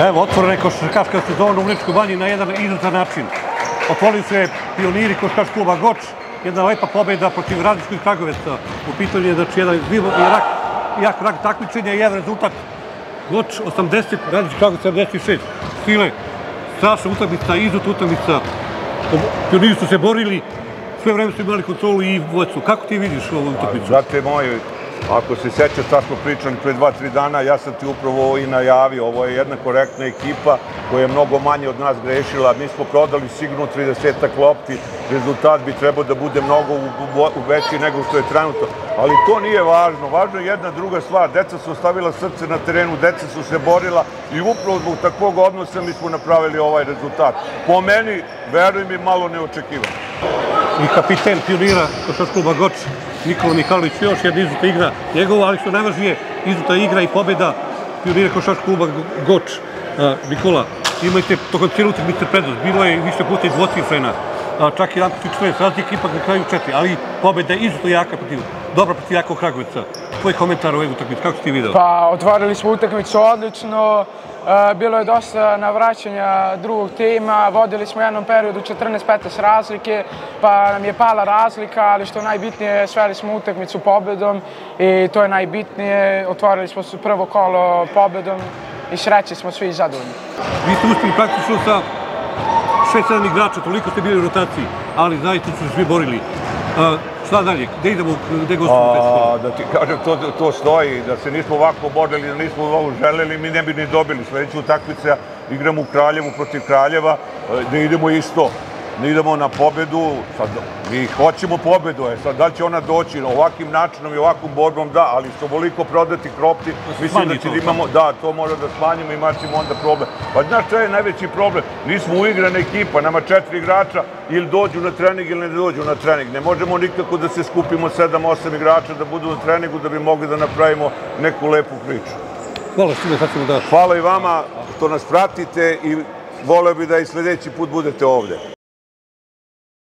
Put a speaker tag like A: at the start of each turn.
A: Evo, otvorena je košarkaška sezona u Ničkoj banji na jedan izuzetan način. Otvorili se pioniri košarkaškog kluba Goč, jedna lepa pobeda protiv Radičkog Kragoveca. U pitanju je znači jedan zbiv i rak, jak rak takmičenja i jedan rezultat. Goč 80, Radički Kragovac 76. Sile, strašna utakmica, izuzetna utakmica. Pioniri su se borili, sve vreme su imali kontrolu i voću. Kako ti vidiš ovu utakmicu?
B: Znate moj, ako se sećaš šta smo pričali pre dva, tri dana, ja sam ti upravo ovo i najavio. Ovo je jedna korektna ekipa koja je mnogo manje od nas grešila. Mi smo prodali sigurno 30 lopti, rezultat bi trebao da bude mnogo veći nego što je trenutno. Ali to nije važno. Važno je jedna druga stvar. Deca su ostavila srce na terenu, deca su se borila i upravo zbog takvog odnosa mi smo napravili ovaj rezultat. Po meni, veruj mi, malo neočekivano
A: i kapiten pionira košarkaškog kluba Goč, Nikola Mihajlović, još jedna izuta igra njegova, ali što najvažnije, izuta igra i pobeda pionira košarkaškog kluba Goč. Nikola, imajte tokom cijelu utakmice prednost, bilo je više puta i dvocifrena, čak i jedan protiv 14 razlika, ipak na kraju četiri, ali pobeda je izuto jaka protiv, dobra protiv jakog Kragovica. Tvoj komentar o ovoj utakmici, kako si ti video?
C: Pa, otvorili smo utakmicu odlično, bilo je dosta navraćanja drugog tima, vodili smo u jednom periodu 14-15 razlike, pa nam je pala razlika, ali što najbitnije, sveli smo utakmicu pobedom i to je najbitnije, otvorili smo prvo kolo pobedom i sreći smo svi zadovoljni.
A: Vi ste uspili praktično sa 6-7 igrača, toliko ste bili u rotaciji, ali zaista su svi borili. A, šta dalje? Gde idemo, gde gostimo
B: A, da ti kažem, to, to stoji, da se nismo ovako borili, da nismo ovo želeli, mi ne bi ni dobili. Sledeću utakmicu igramo u Kraljevu protiv Kraljeva, da idemo isto da idemo na pobedu, sad mi hoćemo pobedu, je sad da će ona doći ovakvim načinom i ovakvom borbom, da, ali što voliko prodati kropti, mislim da će da imamo, da, to mora da smanjimo i maćemo onda problem. Pa znaš šta je najveći problem? Nismo uigrana ekipa, nama četiri igrača ili dođu na trening ili ne dođu na trening. Ne možemo nikako da se skupimo sedam, osam igrača da budu na treningu da bi mogli da napravimo neku lepu priču.
A: Hvala što sad da.
B: Hvala i vama što nas pratite i voleo bi da i sledeći put budete ovde.